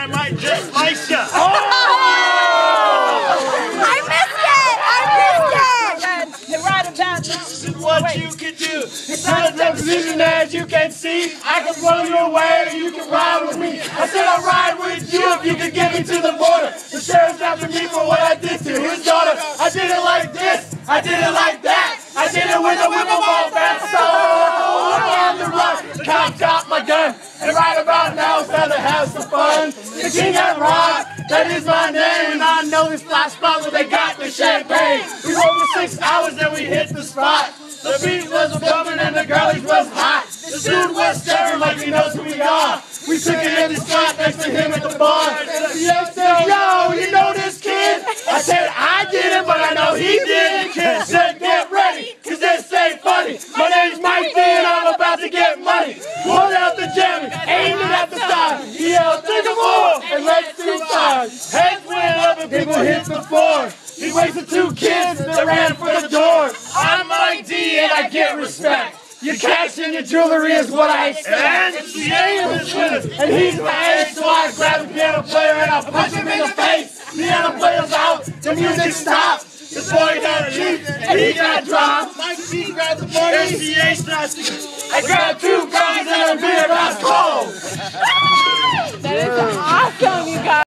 I might just slice ya. Oh! I missed it! I missed it! And right about now. This is what you can do. It's not a position as you can see. I can blow you away, and you can ride with me. I said I'll ride with you if you can get me to the border. The sheriff's after me for what I did to his daughter. I did it like this, I did it like that. I did it with a whipple ball bat. So I'm on the run. Cop got my gun. And right about now it's time to have some fun. The king of rock, that is my name. And I know this fly spot where they got the champagne. We rode for six hours, then we hit the spot. The beat was bumping and the girlies was hot. The dude was staring like he knows who we are. We took it in the spot next to him at the bar. Yo yo, you know this kid? I said, I didn't, but I know he did. It. Kid said, get ready, cause this ain't funny. My name's Mike D and I'm about to get money. And let's do. Heads went up and people hit the floor. He wasted two kids that ran for the door. I'm Mike D and I get respect. Your cash and your jewelry is what I expect. And CA is with us, and he's my ace, so I grab the piano player and I punch him in the face. The Piano player's out, the music stops. The boy got cheap, and he got dropped. Mike D grabbed the money, and starts to I grabbed two guns and a beer cold. Is awesome, you guys.